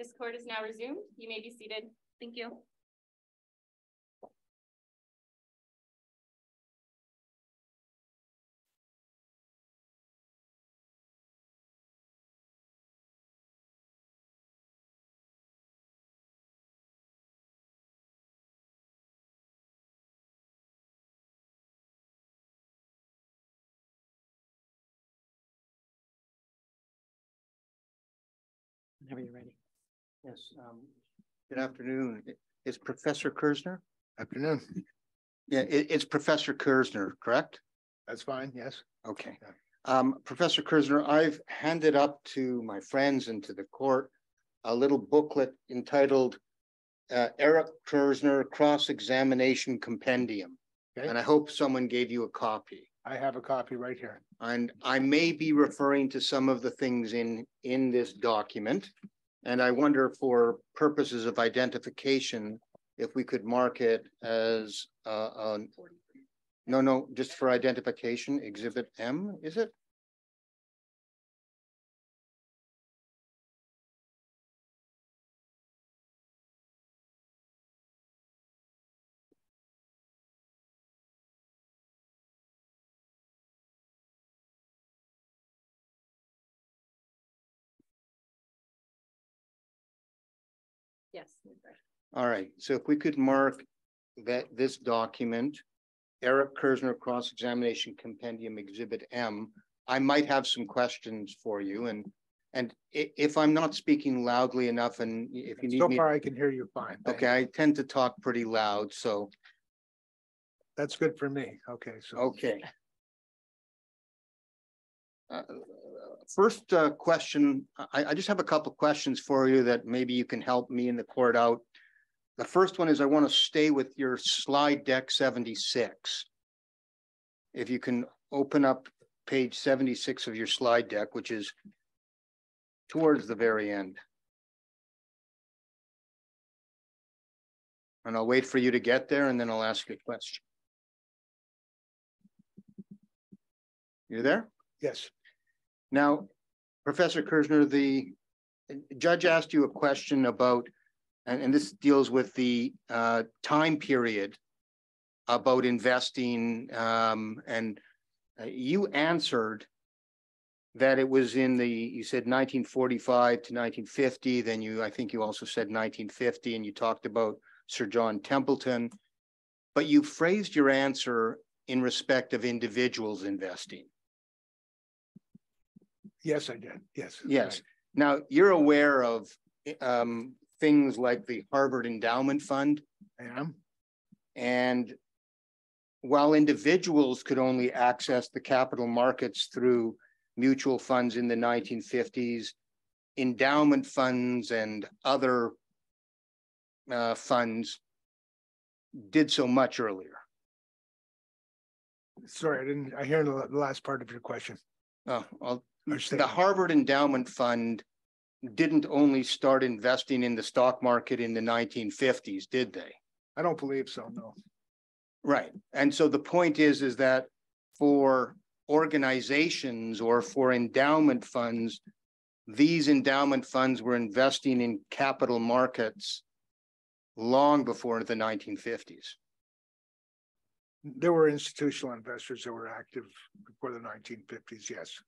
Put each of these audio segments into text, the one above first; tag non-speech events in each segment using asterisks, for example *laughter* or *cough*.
This court is now resumed. You may be seated. Thank you. Whenever you're ready. Yes. Um, good afternoon. Is Professor Kirzner? Afternoon. Yeah, it, it's Professor Kirzner, correct? That's fine, yes. Okay. Um, Professor Kirzner, I've handed up to my friends and to the court a little booklet entitled uh, Eric Kirzner Cross-Examination Compendium. Okay. And I hope someone gave you a copy. I have a copy right here. And I may be referring to some of the things in, in this document. And I wonder for purposes of identification, if we could mark it as, uh, um, no, no, just for identification, exhibit M, is it? Yes. All right, so if we could mark that this document, Eric Kirzner Cross-Examination Compendium Exhibit M, I might have some questions for you and, and if I'm not speaking loudly enough and if you need So me, far, I can hear you fine. Okay, I tend to talk pretty loud, so, That's good for me. Okay, so. okay. Uh, First uh, question, I, I just have a couple questions for you that maybe you can help me in the court out. The first one is I want to stay with your slide deck seventy-six. If you can open up page seventy-six of your slide deck, which is towards the very end. And I'll wait for you to get there and then I'll ask you a question. You there? Yes, Now, Professor Kirzner, the judge asked you a question about, and, and this deals with the uh, time period about investing, um, and uh, you answered that it was in the, you said nineteen forty-five to nineteen fifty, then you, I think you also said nineteen fifty, and you talked about Sir John Templeton. But you phrased your answer in respect of individuals investing. Yes, I did. Yes. Yes. Now, you're aware of um things like the Harvard Endowment Fund. I am. and while individuals could only access the capital markets through mutual funds in the nineteen fifties, endowment funds and other uh funds did so much earlier. Sorry, I didn't, I hear the the last part of your question. Oh, Or the. Harvard Endowment Fund didn't only start investing in the stock market in the nineteen fifties, did they? I don't believe so, no. Right, and so the point is, is that for organizations or for endowment funds, these endowment funds were investing in capital markets long before the nineteen fifties. There were institutional investors that were active before the nineteen fifties, yes.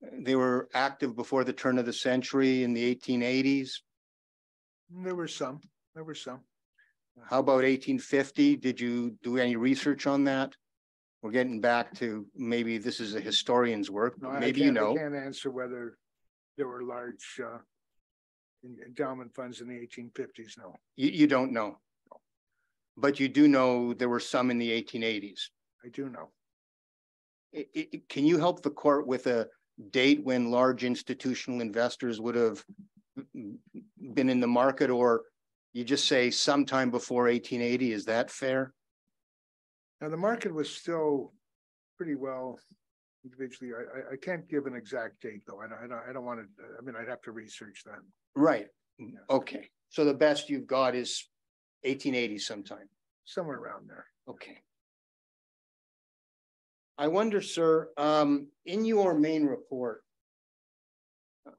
They were active before the turn of the century in the eighteen eighties. There were some, there were some. How about eighteen fifty? Did you do any research on that? We're getting back to, maybe this is a historian's work, No, maybe you can't- I. Can't answer whether there were large uh endowment funds in the eighteen fifties, no. You, you don't know. No. But you do know there were some in the eighteen eighties. I do know. can you help the court with a date when large institutional investors would have been in the market or you just say sometime before eighteen eighty? Is that fair? Now, the market was still pretty well individually. I, I, can't give an exact date, though. I don't, I don't, I don't want to, I mean, I'd have to research that. Right. Okay. So the best you've got is eighteen eighty sometime. Somewhere around there. Okay. I wonder, sir, um, in your main report,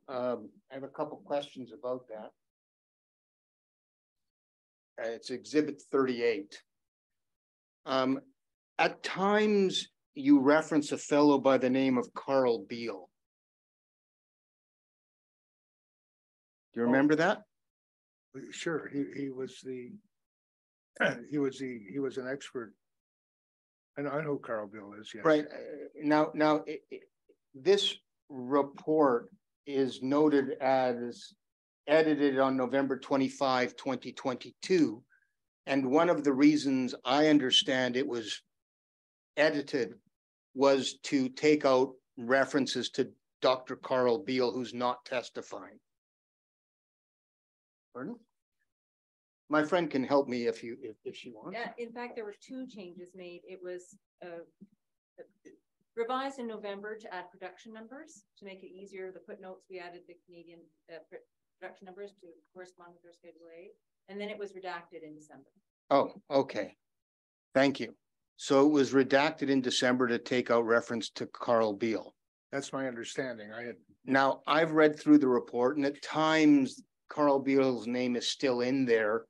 um, I have a couple questions about that. uh, it's exhibit thirty-eight. Um, at times you reference a fellow by the name of Carl Beal. Do you remember that? Sure, he, he was the, *clears throat* he was the, he was an expert. I know, I know Carl Bill is, yes. Right, uh, now, now, i- i- this report is noted as edited on November 25, 2022, And one of the reasons I understand it was edited was to take out references to Dr. Carl Beal, who's not testifying. Pardon? My friend can help me if you, if, if she wants. Yeah, in fact, there were two changes made. It was uh, revised in November to add production numbers to make it easier. The footnotes, we added the Canadian uh, production numbers to correspond with their Schedule A. And then it was redacted in December. Oh, okay. Thank you. So it was redacted in December to take out reference to Carl Beal. That's my understanding. I had, Now, I've read through the report and at times Carl Beal's name is still in there.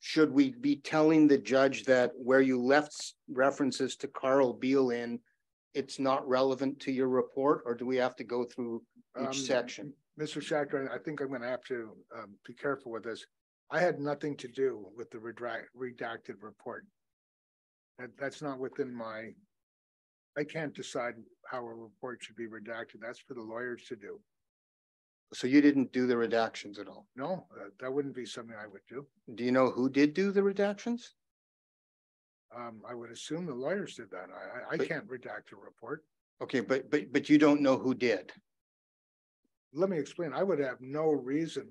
Should we be telling the judge that where you left references to Carl Beal in, it's not relevant to your report, or do we have to go through um, each section? Mr. Shacker, I think I'm gonna have to um be careful with this. I had nothing to do with the redacted report. That that's not within my. I can't decide how a report should be redacted. That's for the lawyers to do. So you didn't do the redactions at all. No, uh, that wouldn't be something I would do. Do you know who did do the redactions? Um, I would assume the lawyers did that. I I But- can't redact a report. Okay, but, but, but you don't know who did. Let me explain. I would have no reason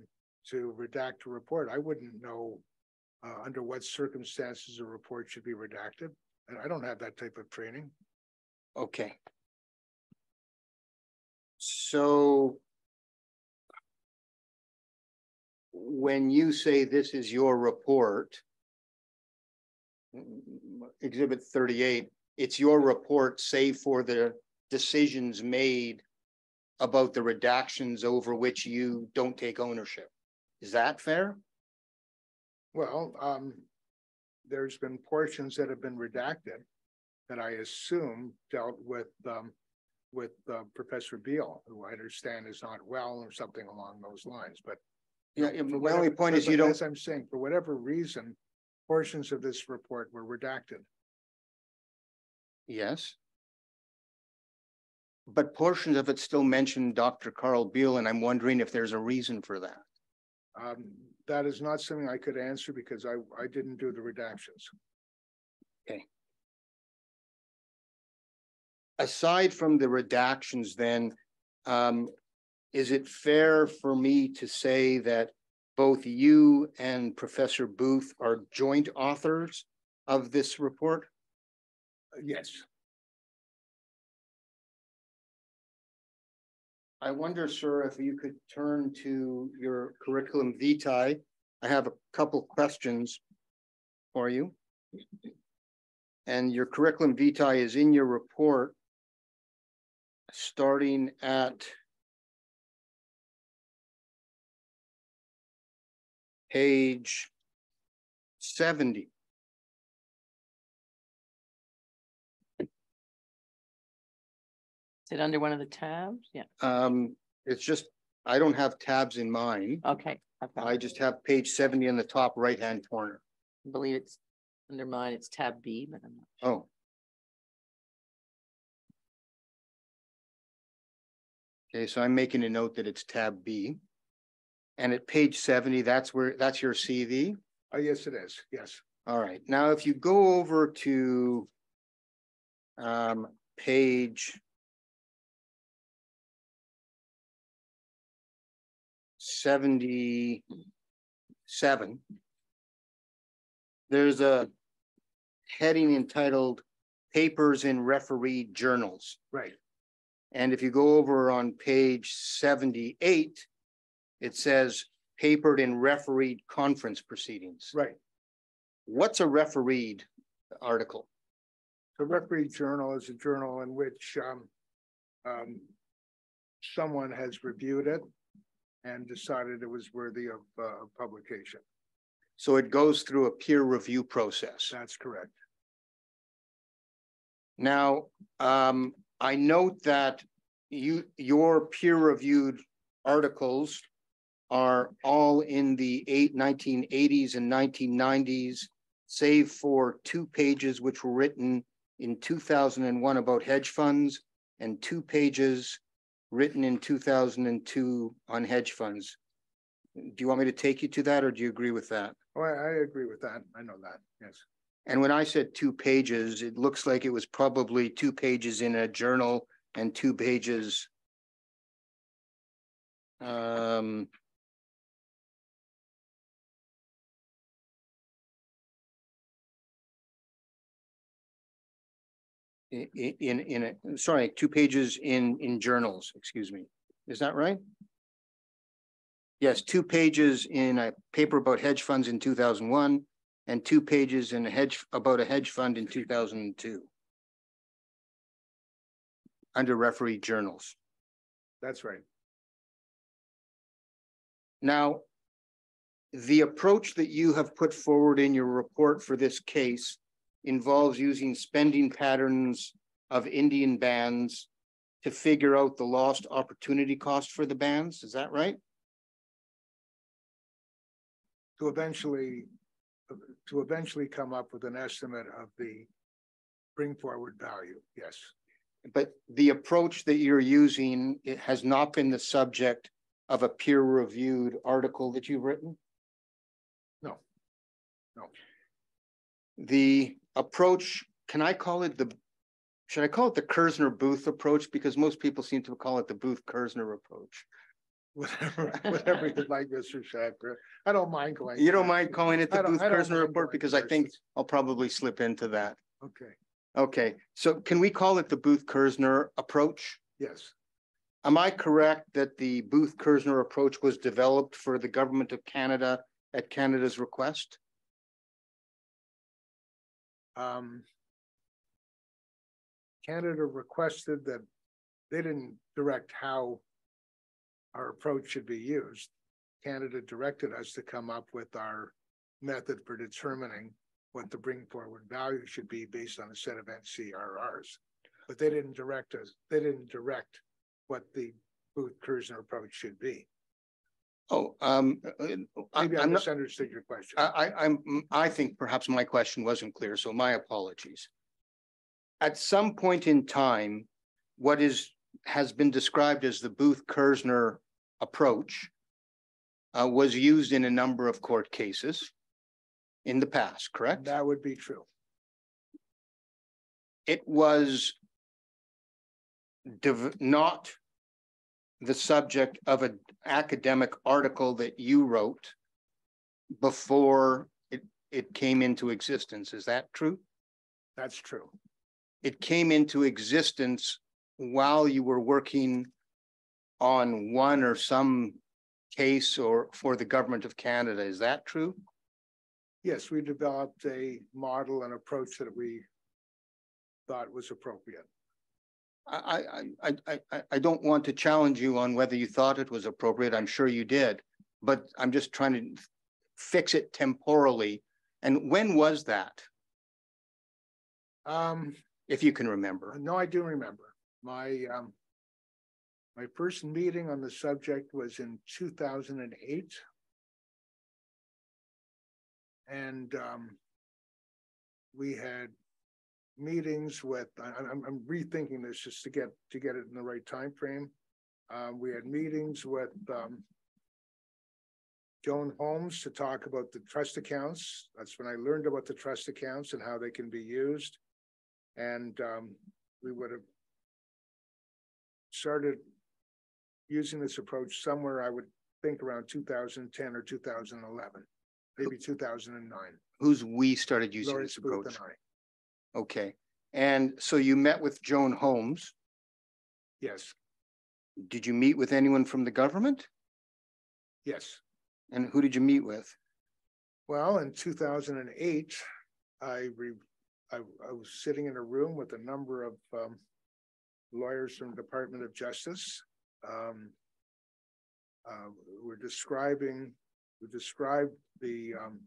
to redact a report. I wouldn't know. Uh, under what circumstances a report should be redacted. And I don't have that type of training. Okay. So. When you say this is your report. Exhibit thirty-eight, it's your report, save for the decisions made. About the redactions over which you don't take ownership. Is that fair? Well, um, there's been portions that have been redacted that I assume dealt with, um, with, uh, Professor Beal, who I understand is not well or something along those lines, but. Yeah, yeah, my only point is you don't, As I'm saying, for whatever reason, portions of this report were redacted. yes. But portions of it still mention Dr. Carl Beal, and I'm wondering if there's a reason for that. Um, that is not something I could answer because I, I didn't do the redactions. Okay. Aside from the redactions, then, um, is it fair for me to say that both you and Professor Booth are joint authors of this report? Yes, I wonder, sir, if you could turn to your curriculum vitae. I have a couple questions for you. And your curriculum vitae is in your report. Starting at page seventy. Is it under one of the tabs? Yeah, Um, it's just, I don't have tabs in mine. okay. I found I it. just have page seventy in the top right-hand corner. I believe it's under mine, it's tab B, but I'm not. Oh. Okay, so I'm making a note that it's tab B. And at page seventy, that's where, that's your CV? uh, yes, it is, yes. All right, now if you go over to um, page seventy-seven, there's a heading entitled Papers in Referee Journals. Right, And if you go over on page seventy-eight, it says papered in refereed conference proceedings. right. What's a refereed article? The referee journal is a journal in which um. Um. Someone has reviewed it and decided it was worthy of uh publication. So it goes through a peer review process. That's correct. Now, um, I note that you, your peer reviewed articles are all in the eight, nineteen eighties and nineteen nineties, save for two pages which were written in two thousand and one about hedge funds and two pages written in two thousand and two on hedge funds. Do you want me to take you to that or do you agree with that? Oh, I, I agree with that. I know that, yes. And when I said two pages, it looks like it was probably two pages in a journal and two pages. Um. In, in, a sorry, two pages in, in journals, excuse me. Is that right? Yes, two pages in a paper about hedge funds in two thousand one and two pages in a hedge, about a hedge fund in two thousand and two. Under referee journals. That's right. Now, the approach that you have put forward in your report for this case involves using spending patterns of Indian bands to figure out the lost opportunity cost for the bands, is that right? To eventually, to eventually come up with an estimate of the bring forward value, yes. But the approach that you're using, it has not been the subject of a peer-reviewed article that you've written? No. No. The approach, can I call it the, should I call it the Kirzner Booth approach? Because most people seem to call it the Booth Kirzner approach. *laughs* Whatever, whatever you like, Mr. Shacker. I don't mind going. You don't mind calling it the Booth Kirzner report? Because I think. I'll probably slip into that. Okay, Okay, so can we call it the Booth Kirzner approach? yes, Am I correct that the Booth Kirzner approach was developed for the government of Canada at Canada's request? Um. Canada requested that they didn't direct how our approach should be used. Canada directed us to come up with our method for determining what the bring forward value should be based on a set of NCRRs. But they didn't direct us, they didn't direct what the Booth Kirzner approach should be. Oh, um, uh, I, Maybe I I'm not, misunderstood your question. I, I, I'm, I think perhaps my question wasn't clear, so my apologies. At some point in time, what is, has been described as the Booth Kirzner approach uh, was used in a number of court cases in the past, correct? That would be true. It was not the subject of an academic article that you wrote before it, it came into existence. Is that true? That's true. It came into existence while you were working on one or some case or for the government of Canada. Is that true? Yes, we developed a model and approach that we thought was appropriate. I, I, I, I, don't want to challenge you on whether you thought it was appropriate. I'm sure you did. But I'm just trying to fix it temporally. And when was that, Um, if you can remember? no, I do remember. My, um, my first meeting on the subject was in two thousand and eight. And, um, we had meetings with, I'm, I'm rethinking this just to get, to get it in the right time frame. Um, we had meetings with, um, Joan Holmes to talk about the trust accounts. That's when I learned about the trust accounts and how they can be used. And um, we would have started using this approach somewhere, I would think around two thousand ten or two thousand eleven, maybe two thousand and nine. Who's we started using Laurence this Booth approach? and I, Okay. And so you met with Joan Holmes. yes, Did you meet with anyone from the government? yes. And who did you meet with? Well, in two thousand and eight, I re, I, I was sitting in a room with a number of um. Lawyers from the Department of Justice. Um. Uh, we're describing, we described the um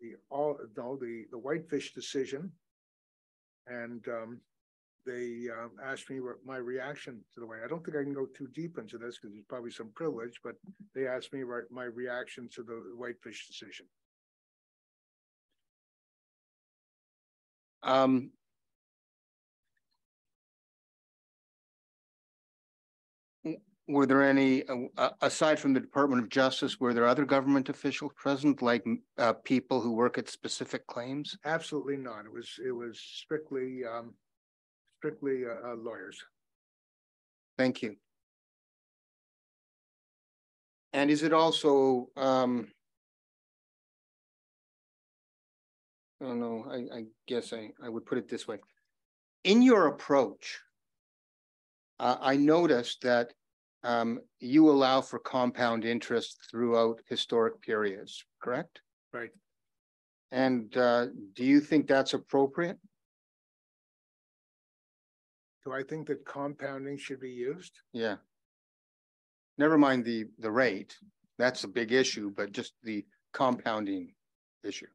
the all, no, the, the Whitefish decision. And, um, they, um, asked me what my reaction to the way, I don't think I can go too deep into this because there's probably some privilege, but they asked me what my reaction to the Whitefish decision. Um. Were there any, uh, uh, aside from the Department of Justice, were there other government officials present, like uh, people who work at specific claims? Absolutely not. It was, it was strictly, um, strictly, uh, uh, lawyers. Thank you. And is it also, um. Oh, no, I, I guess I, I would put it this way. In your approach. Uh, I noticed that, um, you allow for compound interest throughout historic periods, correct? Right. And, uh, do you think that's appropriate? Do I think that compounding should be used? Yeah. Never mind the, the rate, that's a big issue, but just the compounding issue.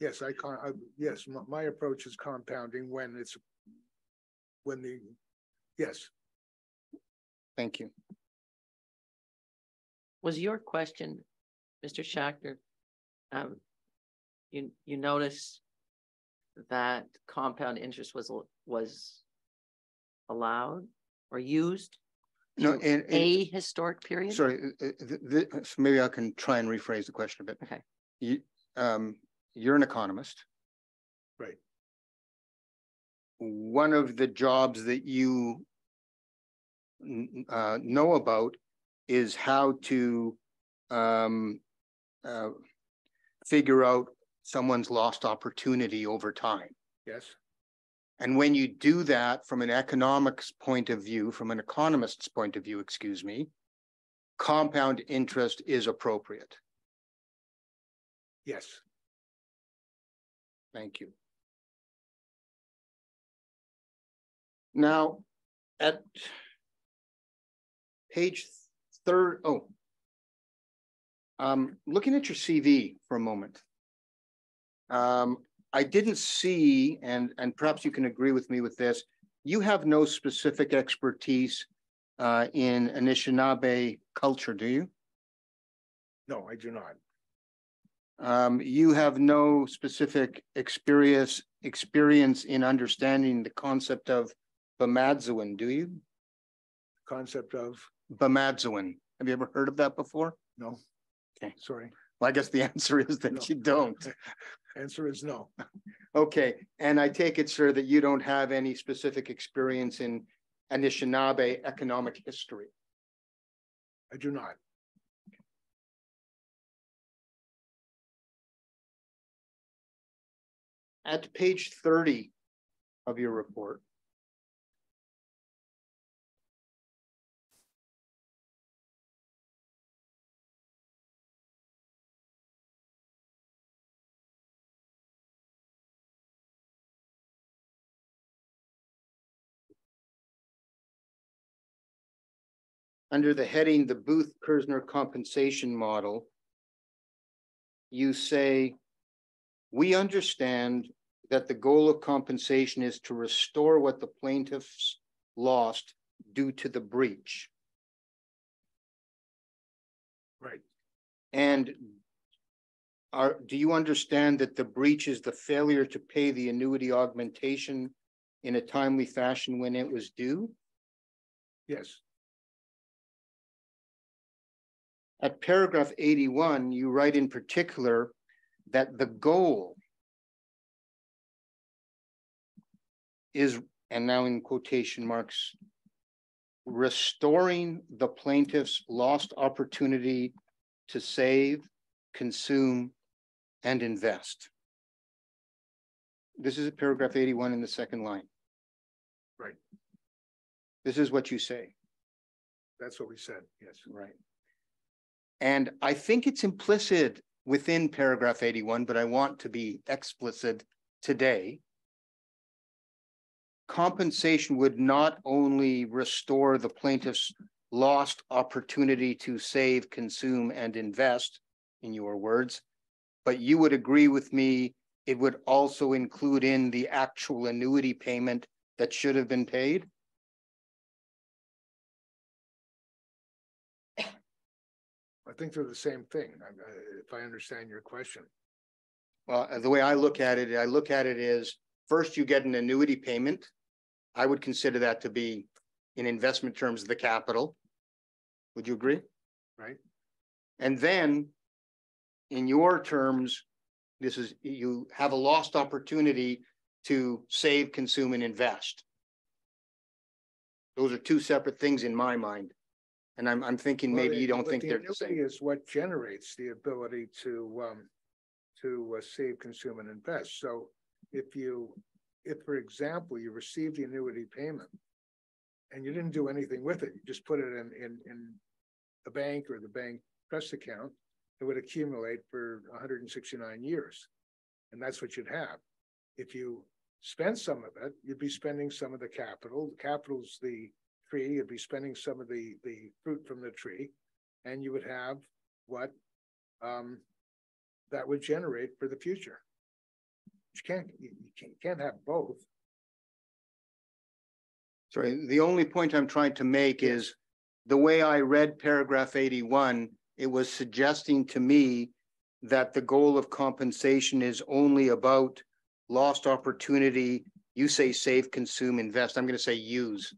Yes, I can, I, yes, my, my approach is compounding when it's. When the, yes, Thank you. Was your question, Mr. Shachter? Um, you, you notice that compound interest was, was allowed or used? No, through and, and, A historic period? sorry, uh, uh, th- th- so maybe I can try and rephrase the question a bit. Okay. You, um, you're an economist. Right. One of the jobs that you n- n- uh, know about is how to um, uh, figure out someone's lost opportunity over time. yes, And when you do that from an economics point of view, from an economist's point of view, excuse me, compound interest is appropriate. yes, Thank you. Now, at page third, oh. Um, looking at your CV for a moment. Um, I didn't see, and, and perhaps you can agree with me with this, you have no specific expertise uh, in Anishinaabe culture, do you? no, I do not. Um, you have no specific experience, experience in understanding the concept of Bimaadiziwin, do you? Concept of, Bimaadiziwin, have you ever heard of that before? no. Okay. Sorry, Well, I guess the *laughs* *laughs* answer is No. that you don't. answer is no, Okay, and I take it, sir, that you don't have any specific experience in Anishinaabe economic history. I do not. At page thirty of your report. Under the heading, the Booth Kirzner compensation model. You say, we understand that the goal of compensation is to restore what the plaintiffs lost due to the breach. Right, And are, do you understand that the breach is the failure to pay the annuity augmentation in a timely fashion when it was due? yes, At paragraph eighty-one, you write in particular that the goal is, and now in quotation marks, restoring the plaintiff's lost opportunity to save, consume, and invest. This is paragraph eighty-one in the second line. Right. This is what you say. that's what we said, yes. Right. And I think it's implicit within paragraph eighty-one, but I want to be explicit today. Compensation would not only restore the plaintiff's lost opportunity to save, consume, and invest, in your words, but you would agree with me, it would also include in the actual annuity payment that should have been paid? I think they're the same thing, if I understand your question. Well, uh, the way I look at it, I look at it is, first you get an annuity payment. I would consider that to be, in investment terms, the capital. Would you agree? Right. And then, in your terms, this is, you have a lost opportunity to save, consume, and invest. Those are two separate things in my mind. And I'm, I'm thinking maybe you don't think the they're the annuity. Is what generates the ability to, um, to uh, save, consume and invest. So if you, if, for example, you receive the annuity payment and you didn't do anything with it, you just put it in, in, in the bank or the bank trust account, it would accumulate for hundred and sixty-nine years. And that's what you'd have. If you spend some of it, you'd be spending some of the capital. The capital's the tree, you'd be spending some of the, the fruit from the tree. And you would have what, um, that would generate for the future. You can't, you you can't, can't have both. Sorry, the only point I'm trying to make is the way I read paragraph eighty-one, it was suggesting to me that the goal of compensation is only about lost opportunity. You say save, consume, invest. I'm gonna say use.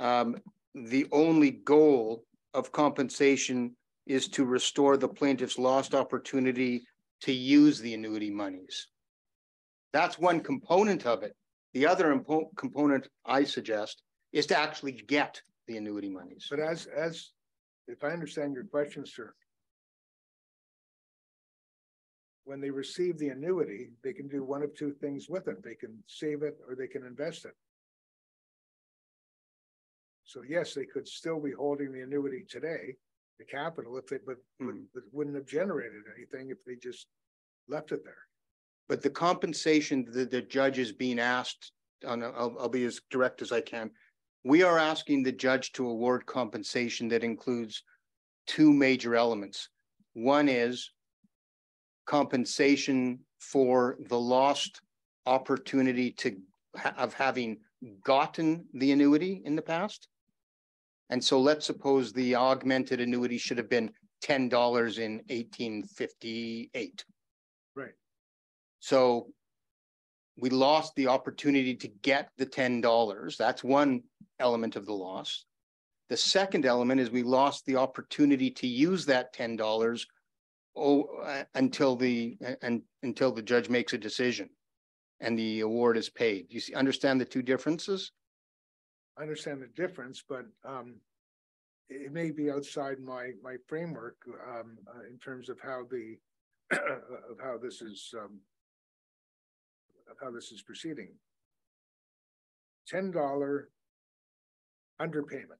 Um, the only goal of compensation is to restore the plaintiff's lost opportunity to use the annuity monies. That's one component of it. The other component I suggest is to actually get the annuity monies. But as, as, if I understand your question, sir. When they receive the annuity, they can do one of two things with it. They can save it or they can invest it. So yes, they could still be holding the annuity today, the capital, if they, but, but Hmm. but wouldn't have generated anything if they just left it there. But the compensation that the judge is being asked, I'll, I'll be as direct as I can. We are asking the judge to award compensation that includes two major elements. One is compensation for the lost opportunity to, ha- of having gotten the annuity in the past. And so let's suppose the augmented annuity should have been ten dollars in eighteen fifty-eight. Right. So we lost the opportunity to get the ten dollars. That's one element of the loss. The second element is we lost the opportunity to use that ten dollars oh, uh, until the, uh, and, until the judge makes a decision and the award is paid. You see, understand the two differences? I understand the difference, but um. It may be outside my my framework um uh, in terms of how the *clears throat* of how this is um. Of how this is proceeding. Ten dollar. Underpayment.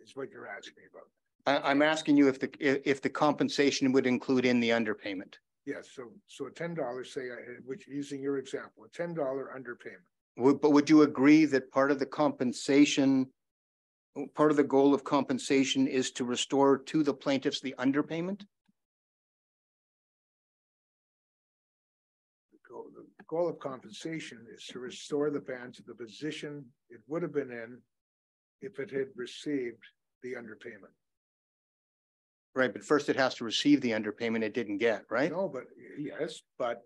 Is what you're asking me about. I, I'm asking you if the, if, the compensation would include in the underpayment. Yes, so so a ten dollars, say, which using your example, a ten dollar underpayment. Would, but would you agree that part of the compensation, part of the goal of compensation is to restore to the plaintiffs the underpayment? The goal, the goal of compensation is to restore the band to the position it would have been in. If it had received the underpayment. Right, but first it has to receive the underpayment it didn't get, right? No, but yes, but.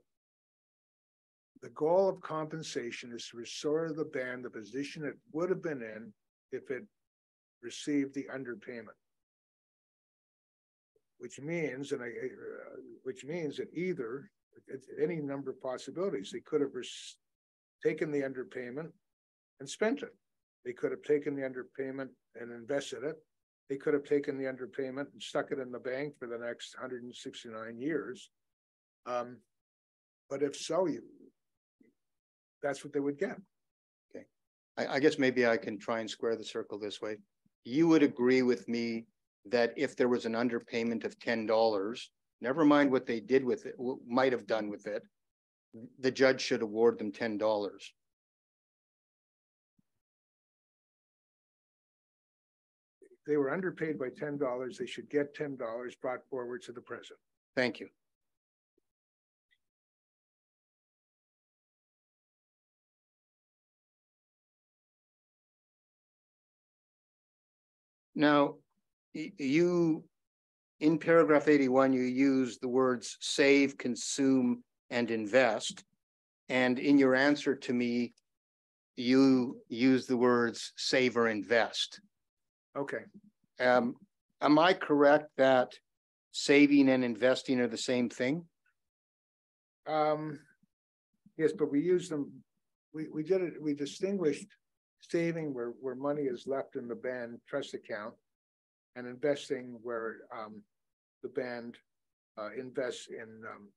The goal of compensation is to restore the band the position it would have been in if it received the underpayment. Which means, and I, uh, which means that either, any number of possibilities, they could have taken the underpayment and spent it. They could have taken the underpayment and invested it. They could have taken the underpayment and stuck it in the bank for the next hundred and sixty-nine years. Um, but if so, you, that's what they would get. I, I guess maybe I can try and square the circle this way. You would agree with me that if there was an underpayment of ten dollars, never mind what they did with it, might have done with it. The judge should award them ten dollars. If they were underpaid by ten dollars, they should get ten dollars brought forward to the president. Thank you. Now, you, in paragraph eighty-one, you use the words save, consume, and invest. And in your answer to me, you use the words save or invest. Okay, Um, am I correct that saving and investing are the same thing? um, yes, but we use them, we, we did it, we distinguished saving where, where money is left in the band trust account and investing where, um, the band, uh, invests in, um,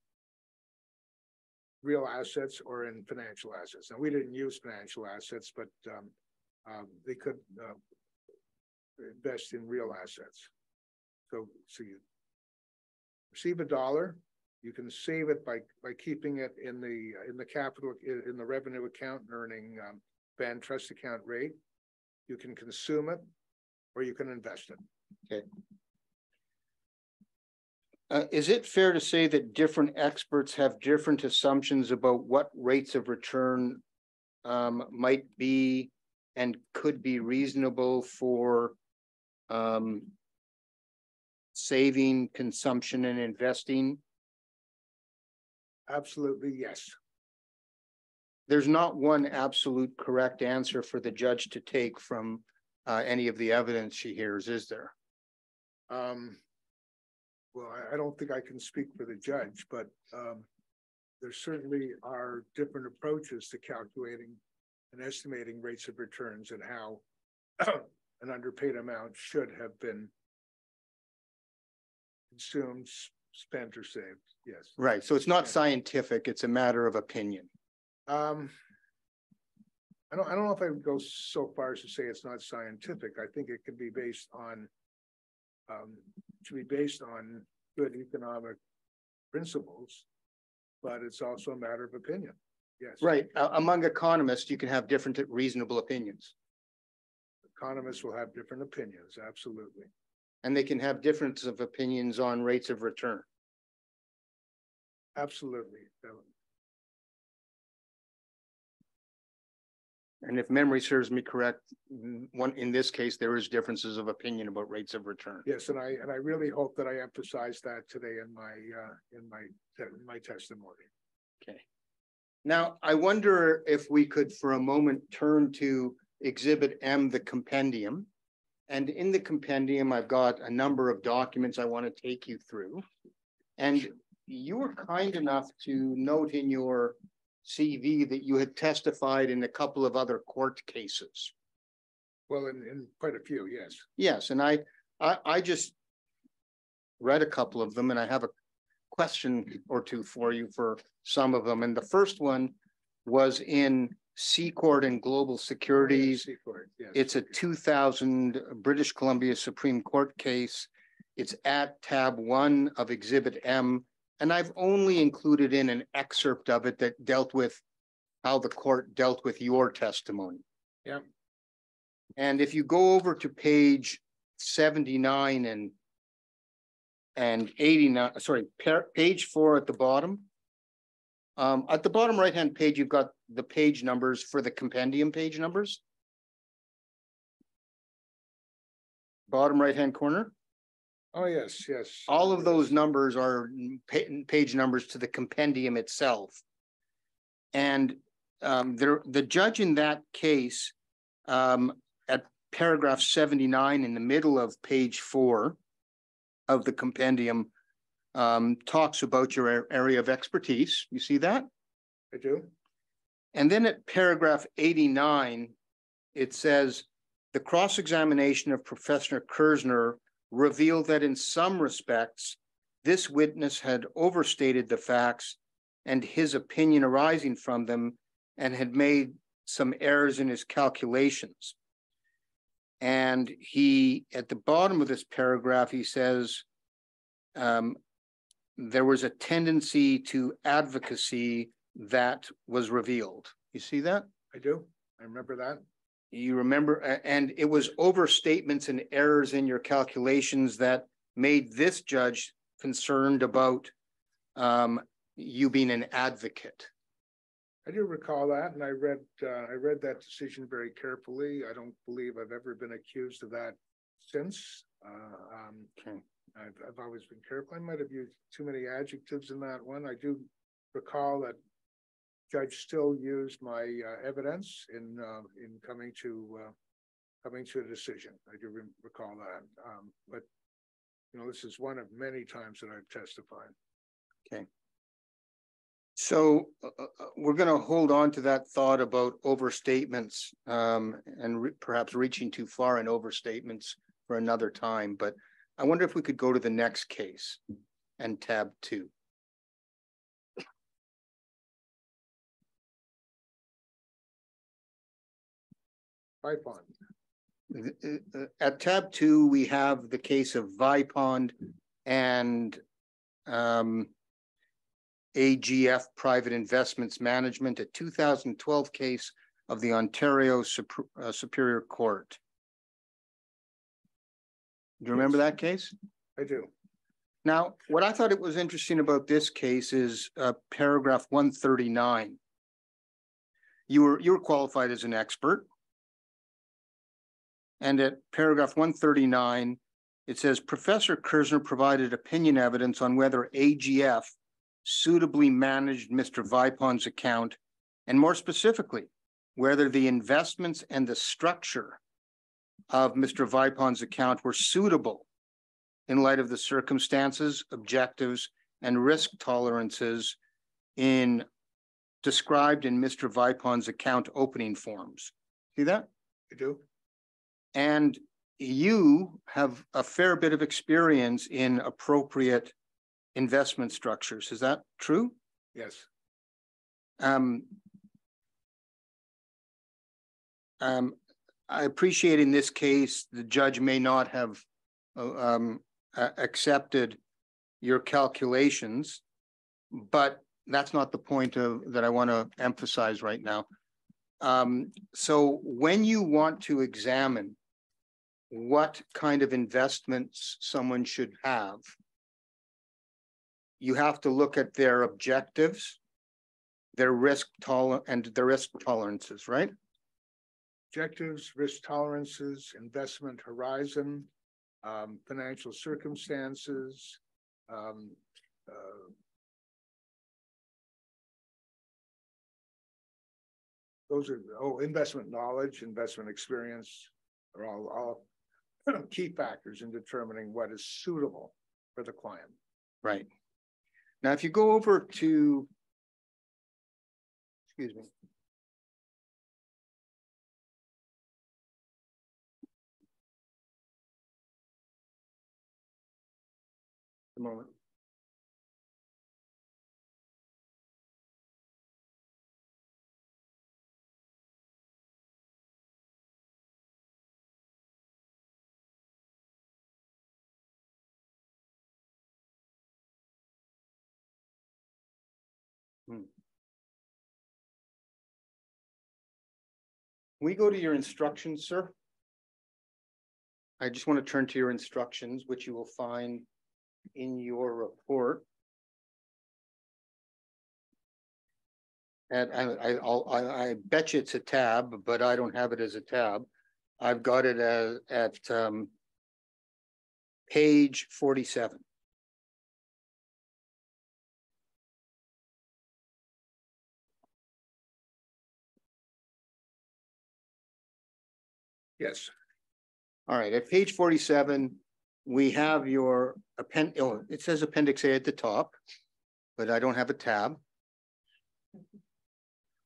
real assets or in financial assets. And we didn't use financial assets, but, um, um, they could, uh, invest in real assets. So, so you receive a dollar, you can save it by, by keeping it in the, in the capital, in, the revenue account, earning, um, band trust account rate. You can consume it, or you can invest it. Uh, is it fair to say that different experts have different assumptions about what rates of return um, might be and could be reasonable for um, saving, consumption and investing? Absolutely, yes. There's not one absolute correct answer for the judge to take from uh, any of the evidence she hears, is there? Um, well, I, I don't think I can speak for the judge, but, um, there certainly are different approaches to calculating and estimating rates of returns and how *clears throat* an underpaid amount should have been consumed, spent or saved, yes. Right, so it's not scientific, it's a matter of opinion. Um. I don't, I don't know if I would go so far as to say it's not scientific. I think it could be based on. Um, to be based on good economic principles. But it's also a matter of opinion, yes. Right, a- among economists, you can have different reasonable opinions. Economists will have different opinions, absolutely. And they can have difference of opinions on rates of return. Absolutely. And if memory serves me correct, one, in this case, there is differences of opinion about rates of return. Yes, and I, and I really hope that I emphasize that today in my, uh, in my, in my testimony. Okay. Now, I wonder if we could for a moment turn to Exhibit M, the compendium. And in the compendium, I've got a number of documents I want to take you through. And you were kind enough to note in your CV that you had testified in a couple of other court cases. Well, in, in quite a few, yes. Yes, and I, I, I just read a couple of them and I have a question or two for you for some of them. And the first one was in Secord and Global Securities. Secord, yes. It's a two thousand British Columbia Supreme Court case. It's at tab one of Exhibit M. And I've only included in an excerpt of it that dealt with how the court dealt with your testimony. Yeah. And if you go over to page seventy-nine and and eighty-nine, sorry, par- page four at the bottom. Um, at the bottom right-hand page, you've got the page numbers for the compendium page numbers. Bottom right-hand corner, Oh, yes, yes. all of those numbers are page numbers to the compendium itself. And um, there, the judge in that case, um, at paragraph seventy-nine in the middle of page four of the compendium, um, talks about your area of expertise. You see that? I do? And then at paragraph eighty-nine, it says, the cross-examination of Professor Kirzner revealed that in some respects, this witness had overstated the facts and his opinion arising from them and had made some errors in his calculations. And he, at the bottom of this paragraph, he says, um, there was a tendency to advocacy that was revealed. You see that? I do. I remember that. You remember, and it was overstatements and errors in your calculations that made this judge concerned about um, you being an advocate. I do recall that, and I read, uh, I read that decision very carefully. I don't believe I've ever been accused of that since. Uh, um, Okay. I've, I've always been careful. I might have used too many adjectives in that one. I do recall that Judge Still used my uh, evidence in, uh, in coming to, uh, coming to a decision. I do re- recall that. Um, but, you know, this is one of many times that I've testified. Okay. So uh, uh, we're gonna hold on to that thought about overstatements um, and re- perhaps reaching too far in overstatements for another time, but I wonder if we could go to the next case and tab two. Th- uh, uh, At tab two, we have the case of Vipond and um AGF Private Investments Management, a two thousand twelve case of the Ontario Sup- uh, Superior Court. Do you remember that case? I do. Now, what I thought it was interesting about this case is uh paragraph one thirty-nine. You were, you were qualified as an expert. And at paragraph one thirty-nine, it says Professor Kirzner provided opinion evidence on whether AGF suitably managed Mr. Vipond's account, and more specifically, whether the investments and the structure of Mr. Vipond's account were suitable in light of the circumstances, objectives, and risk tolerances in described in Mr. Vipond's account opening forms. See that? I do. And you have a fair bit of experience in appropriate investment structures. Is that true? Yes. Um. Um, I appreciate in this case, the judge may not have uh, um, accepted your calculations. But that's not the point of, that I want to emphasize right now. Um, so when you want to examine what kind of investments someone should have, you have to look at their objectives, their risk toler- and their risk tolerances, right? Objectives, risk tolerances, investment horizon, um, financial circumstances, um, uh, those are, oh, investment knowledge, investment experience are all, all *clears throat* key factors in determining what is suitable for the client. Right. Now, if you go over to. Excuse me. A moment. We go to your instructions, sir. I just want to turn to your instructions, which you will find in your report. And I, I, I, I bet you it's a tab, but I don't have it as a tab. I've got it at, um, page forty-seven. Yes, All right, at page forty-seven, we have your append, oh, it says appendix A at the top, but I don't have a tab.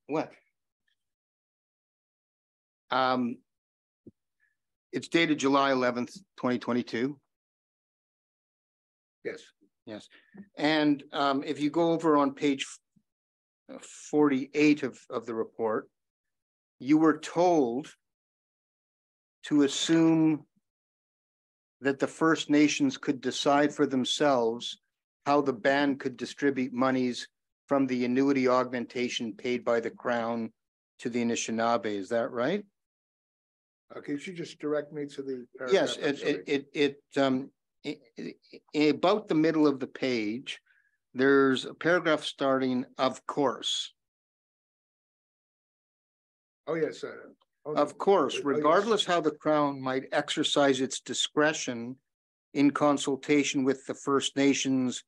What? Um. It's dated July eleventh, twenty twenty-two. yes, Yes, and um, if you go over on page uh, forty-eight of, of the report, you were told to assume that the First Nations could decide for themselves how the band could distribute monies from the annuity augmentation paid by the Crown to the Anishinaabe. Is that right? okay, could you just direct me to the. Yes, it, it, it, it, um, i- i- i- about the middle of the page, there's a paragraph starting, of course. Oh, yes, uh. Oh, of course, Oh, regardless how the Crown might exercise its discretion in consultation with the First Nations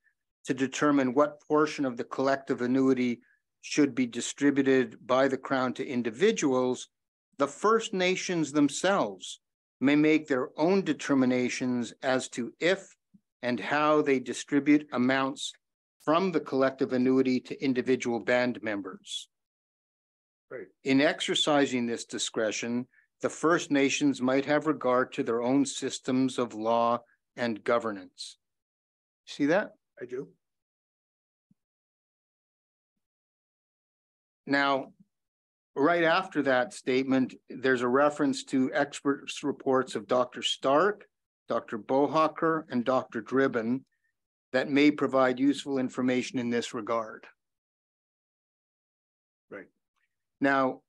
to determine what portion of the collective annuity should be distributed by the Crown to individuals, the First Nations themselves may make their own determinations as to if and how they distribute amounts from the collective annuity to individual band members. Right. In exercising this discretion, the First Nations might have regard to their own systems of law and governance. See that? I do. Now, right after that statement, there's a reference to experts' reports of Dr. Stark, Dr. Bohaker, and Dr. Driben that may provide useful information in this regard. Now,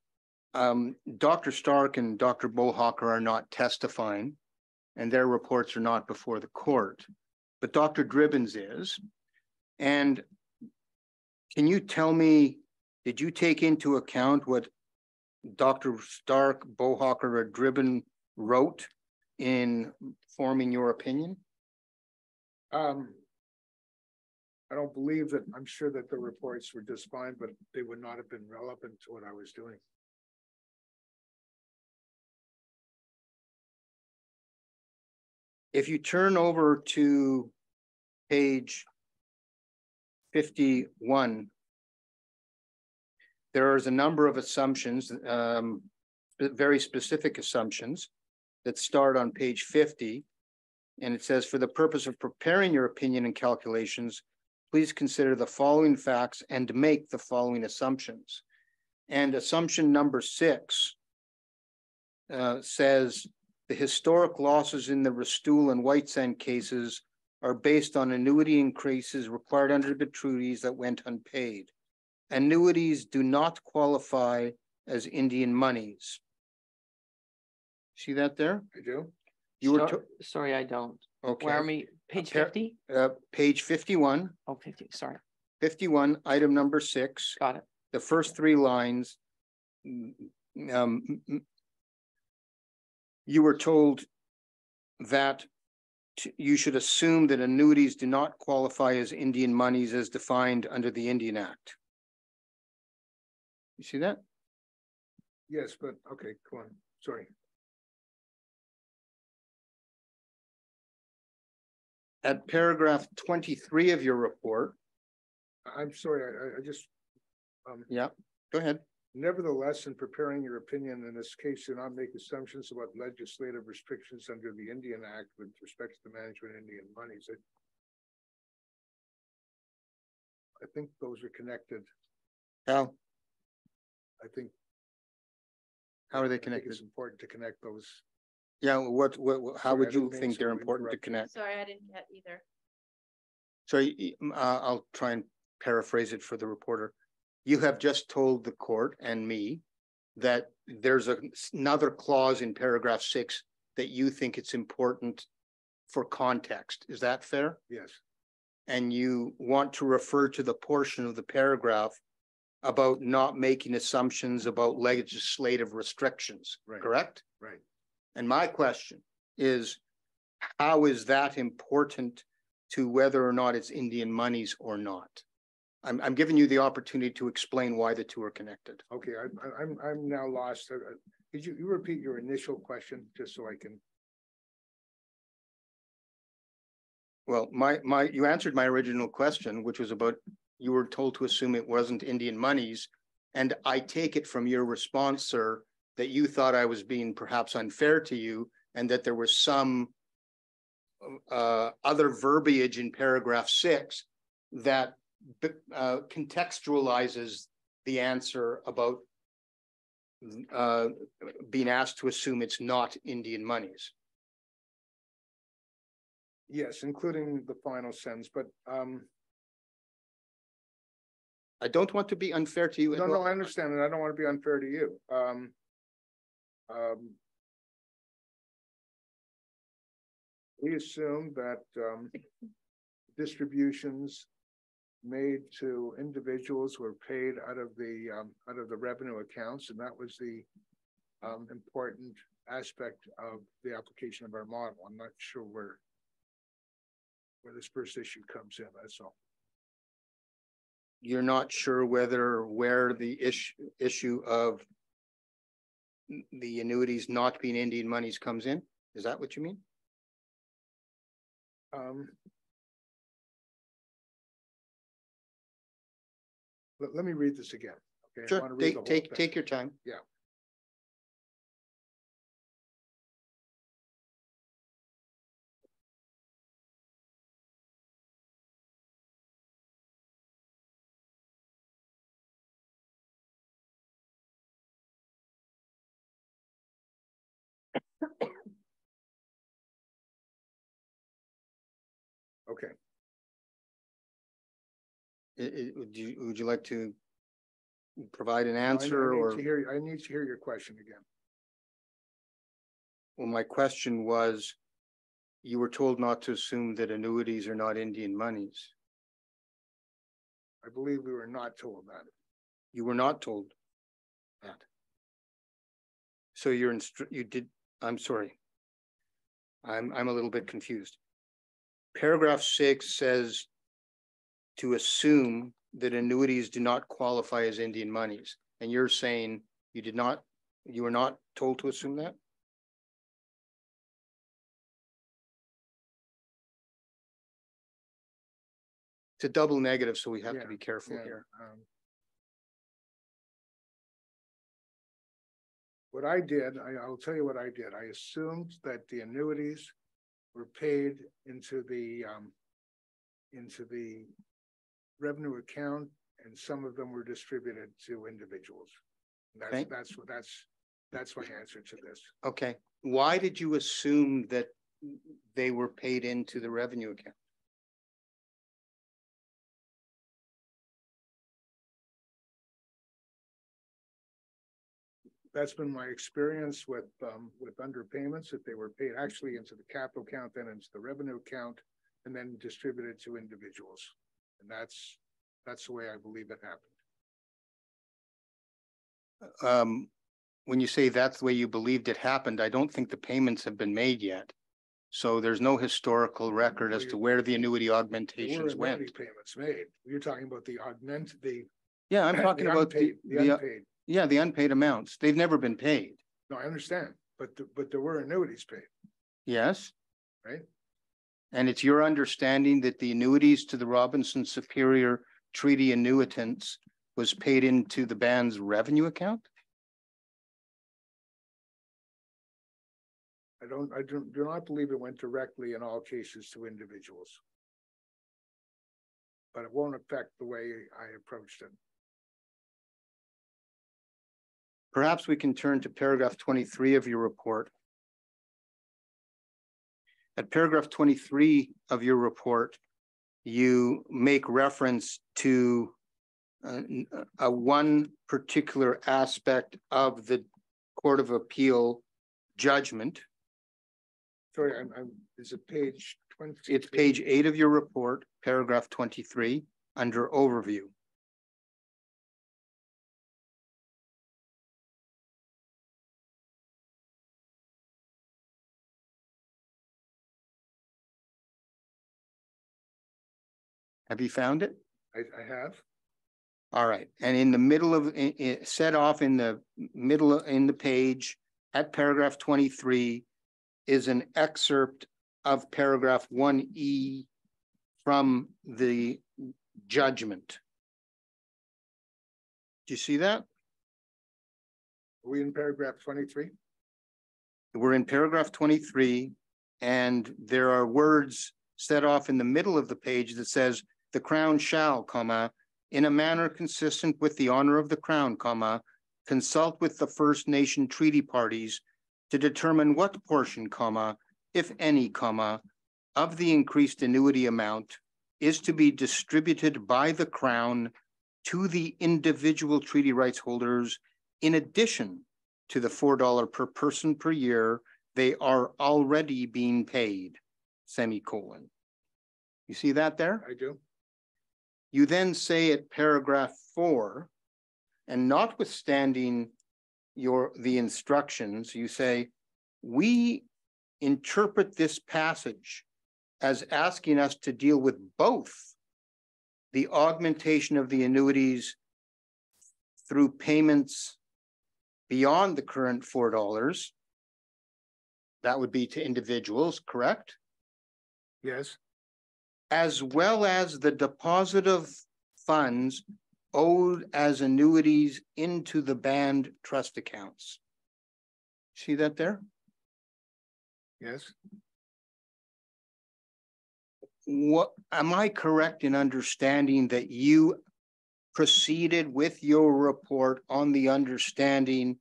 um, Dr. Stark and Dr. Bohaker are not testifying, and their reports are not before the court, but Dr. Driben's is. And can you tell me, did you take into account what Dr. Stark, Bohaker, or Driben wrote in forming your opinion? Um. I don't believe that, I'm sure that the reports were just fine, but they would not have been relevant to what I was doing. If you turn over to page fifty-one, there is a number of assumptions, um, very specific assumptions that start on page fifty. And it says, for the purpose of preparing your opinion and calculations, please consider the following facts and make the following assumptions. And assumption number six uh, says the historic losses in the Restoule and Whitesand cases are based on annuity increases required under the treaties that went unpaid. Annuities do not qualify as Indian monies. See that there? I do. You were, Sor- to- Sorry, I don't. okay, Where are we? Page Par- fifty? uh, page 51, Oh, 50. sorry. 51, item number six. Got it. the first three lines. mm, um, mm, mm, You were told that t- you should assume that annuities do not qualify as Indian monies as defined under the Indian Act. You see that? Yes, but, okay, come on, sorry. At paragraph twenty-three of your report, I'm sorry, I, I- just. Um, yeah, go ahead. nevertheless, in preparing your opinion in this case, do not make assumptions about legislative restrictions under the Indian Act with respect to the management of Indian monies. I- I think those are connected. How, I think. how are they connected? It's important to connect those. Yeah, what, what, what- how Sorry, would you think they're important to connect? Sorry, I didn't get either. So y- y- m- uh, I'll try and paraphrase it for the reporter. You have just told the court and me that there's a- another clause in paragraph six that you think it's important for context. Is that fair? Yes, And you want to refer to the portion of the paragraph about not making assumptions about legislative restrictions, Right. correct? right. And my question is, how is that important to whether or not it's Indian monies or not? I'm, I'm giving you the opportunity to explain why the two are connected. Okay, I, I- I'm, I'm now lost. Uh, Could you, you repeat your initial question, just so I can, Well, my, my, you answered my original question, which was about, you were told to assume it wasn't Indian monies. And I take it from your response, sir, that you thought I was being perhaps unfair to you and that there was some uh, other verbiage in paragraph six that uh, contextualizes the answer about uh, being asked to assume it's not Indian monies. yes, including the final sentence, but, um, I don't want to be unfair to you. no, no, I understand, and I don't want to be unfair to you. Um, um, we assume that, um, distributions made to individuals were paid out of the, um, out of the revenue accounts, and that was the um, important aspect of the application of our model. I'm not sure where where this first issue comes in, that's all. You're not sure whether, where the issue, issue of the annuities not being Indian monies comes in? Is that what you mean? Um. Let, let me read this again. okay? I Sure, wanna read the take, whole take, thing. take your time. Okay, I- I- would you, would you like to provide an answer I- need or, to hear- I need to hear your question again. well, my question was, you were told not to assume that annuities are not Indian monies. I believe we were not told that. You were not told that. So you're instru, you did, I'm sorry. I'm, I'm a little bit confused. Paragraph six says to assume that annuities do not qualify as Indian monies, and you're saying you did not, you were not told to assume that? It's a double negative, so we have to be careful Yeah, here. um, What I did, I, I'll tell you what I did. I assumed that the annuities were paid into the, um, into the revenue account, and some of them were distributed to individuals. That's, that's, what that's, that's my answer to this. Okay, why did you assume that they were paid into the revenue account? That's been my experience with, um, with underpayments, that they were paid actually into the capital account, then into the revenue account, and then distributed to individuals. And that's, that's the way I believe it happened. Um, when you say that's the way you believed it happened, I don't think the payments have been made yet. So there's no historical record as to where the annuity augmentations went. payments made. You're talking about the augment, the. Yeah, I'm talking the about the, unpaid- The the, uh, unpaid. Yeah, the unpaid amounts. They've never been paid. No, I understand, but, the- but there were annuities paid, Yes? right? And it's your understanding that the annuities to the Robinson Superior Treaty annuitants was paid into the band's revenue account? I don't, I do, do not believe it went directly in all cases to individuals. But it won't affect the way I approached it. Perhaps we can turn to paragraph twenty-three of your report. At paragraph twenty-three of your report, you make reference to uh, a one particular aspect of the Court of Appeal judgment. Sorry, I'm, I'm, is it page? It's page eight of your report, paragraph twenty-three, under overview. Have you found it? I, I have, All right, and in the middle of, set off in the middle of- in the page at paragraph twenty-three is an excerpt of paragraph one E from the judgment. Do you see that? are we in paragraph twenty-three? We're in paragraph twenty-three, and there are words set off in the middle of the page that says, "The crown shall, comma, in a manner consistent with the honor of the crown, comma, consult with the First Nation treaty parties to determine what portion, comma, if any, comma, of the increased annuity amount is to be distributed by the crown to the individual treaty rights holders in addition to the four dollar per person per year they are already being paid, semicolon. You see that there? I do, You then say at paragraph four, and notwithstanding your, the instructions, you say, we interpret this passage as asking us to deal with both the augmentation of the annuities through payments beyond the current four dollars. That would be to individuals, correct? Yes, As well as the deposit of funds owed as annuities into the band trust accounts. See that there? yes, What, am I correct in understanding that you proceeded with your report on the understanding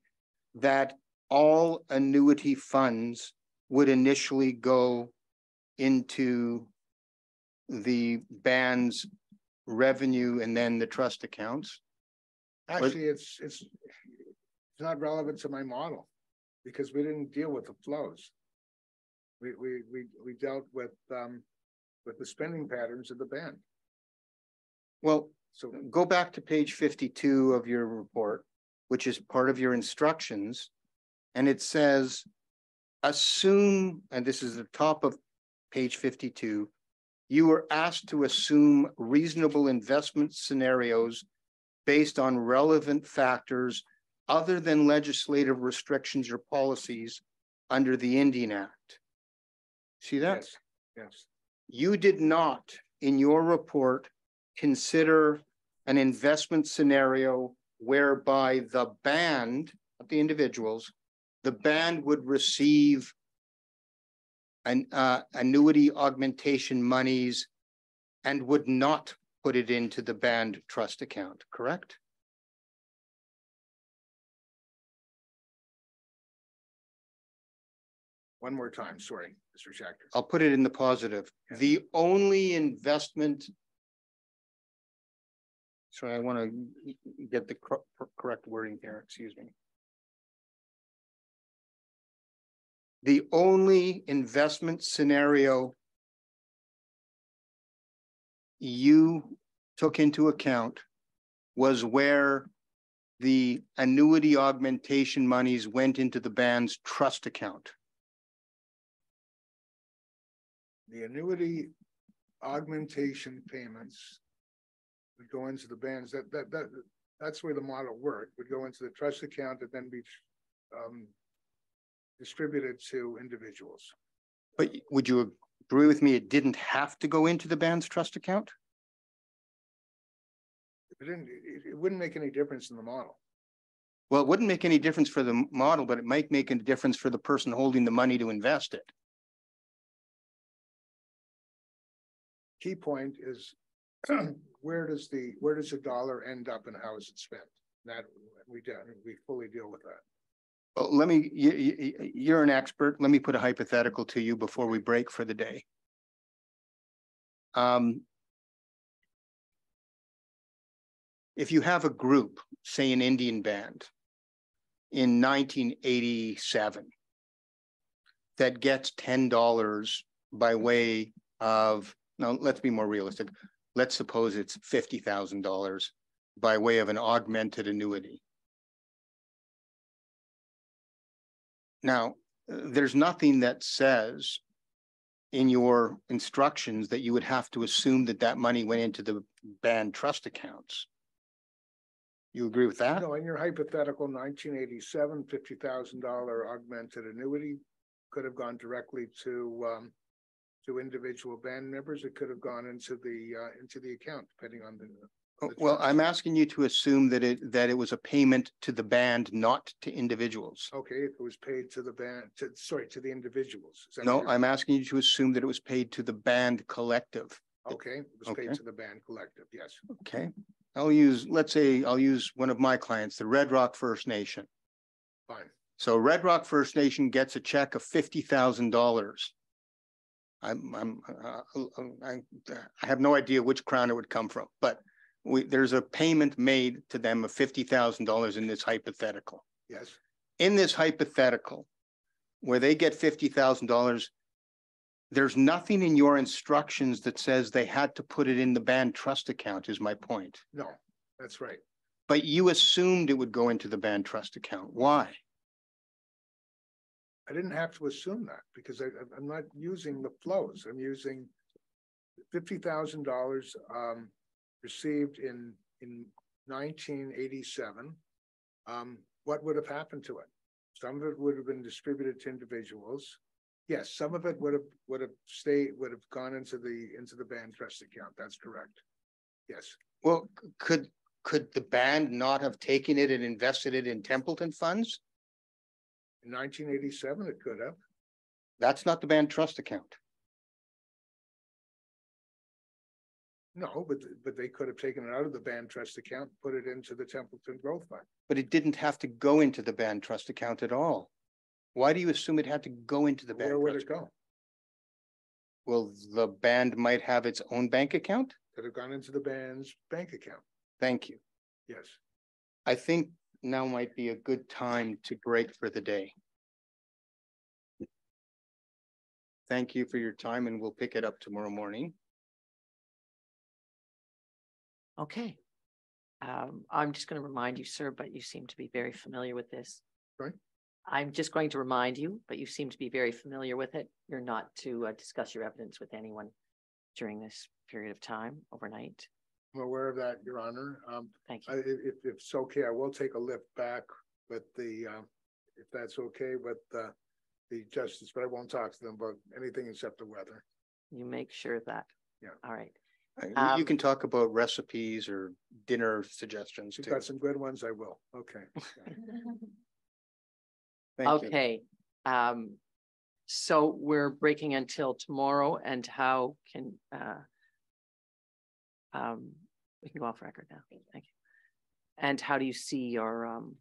that all annuity funds would initially go into the band's revenue and then the trust accounts? actually, it's, it's, it's not relevant to my model. Because we didn't deal with the flows. We, we, we, we dealt with, um, with the spending patterns of the band, Well, so. go back to page fifty-two of your report, which is part of your instructions. And it says, assume, and this is the top of page fifty-two. You were asked to assume reasonable investment scenarios based on relevant factors other than legislative restrictions or policies under the Indian Act. See that? Yes, yes, you did not, in your report, consider an investment scenario whereby the band, the individuals, the band would receive an uh, annuity augmentation monies and would not put it into the band trust account, correct? one more time, sorry, Mr. Shacker. I'll put it in the positive. The only investment. Sorry, I want to get the cor- correct wording here, excuse me. The only investment scenario you took into account was where the annuity augmentation monies went into the band's trust account. The annuity augmentation payments would go into the bands, that, that, that, that's where the model worked, would go into the trust account and then be um, distributed to individuals. But would you agree with me, it didn't have to go into the band's trust account? It didn't, it, wouldn't make any difference in the model. Well, it wouldn't make any difference for the model, but it might make a difference for the person holding the money to invest it. Key point is *clears throat* where does the, where does the dollar end up and how is it spent? That, we do, we fully deal with that. Well, let me, you, you, you're an expert. Let me put a hypothetical to you before we break for the day. Um, if you have a group, say an Indian band in nineteen eighty-seven that gets ten dollars by way of, now let's be more realistic. Let's suppose it's fifty thousand dollars by way of an augmented annuity. Now, there's nothing that says in your instructions that you would have to assume that that money went into the band trust accounts. You agree with that? No, in your hypothetical 1987 50 thousand dollar augmented annuity could have gone directly to, um, to individual band members. It could have gone into the, uh, into the account, depending on the Well. I'm asking you to assume that it, that it was a payment to the band, not to individuals. okay, if it was paid to the band, to, sorry, to the individuals. Is that what No, you're- I'm asking you to assume that it was paid to the band collective. Okay, it was paid Okay. to the band collective, yes, Okay, I'll use, let's say, I'll use one of my clients, the Red Rock First Nation. fine. So Red Rock First Nation gets a check of fifty thousand dollars. I'm, I'm, uh, uh, I, I have no idea which crown it would come from, but we, there's a payment made to them of fifty thousand dollars in this hypothetical. Yes, In this hypothetical, where they get fifty thousand dollars, there's nothing in your instructions that says they had to put it in the band trust account is my point. no, that's right. But you assumed it would go into the band trust account. Why? I didn't have to assume that because I, I'm- I'm not using the flows. I'm using fifty thousand dollars, um, received in, in nineteen eighty-seven. Um, what would have happened to it? Some of it would have been distributed to individuals. Yes, some of it would have, would have stayed, would have gone into the, into the band trust account. That's correct. Yes, Well, could, could the band not have taken it and invested it in Templeton funds? in nineteen eighty-seven, it could have. That's not the band trust account. No, but, but they could have taken it out of the band trust account, put it into the Templeton Growth Fund. But it didn't have to go into the band trust account at all. Why do you assume it had to go into the band? Where would it go? account? Well, the band might have its own bank account? Could have gone into the band's bank account. Thank you. Yes. I think now might be a good time to break for the day. Thank you for your time and we'll pick it up tomorrow morning. Okay. Um, I'm just going to remind you, sir, but you seem to be very familiar with this. Sorry? I'm just going to remind you, but you seem to be very familiar with it. You're not to uh, discuss your evidence with anyone during this period of time overnight. I'm aware of that, Your Honor. Um, Thank you. if, if if it's okay, I will take a lift back with the, um, if that's okay with, uh, the justice, but I won't talk to them about anything except the weather. You make sure of that. Yeah. All right. You- Um, You can talk about recipes or dinner suggestions You've too. got some good ones, I will. Okay. *laughs* *laughs* Thank you. Okay. Um, so we're breaking until tomorrow and how can, uh, um, we can go off record now. Thank you. And how do you see your, um,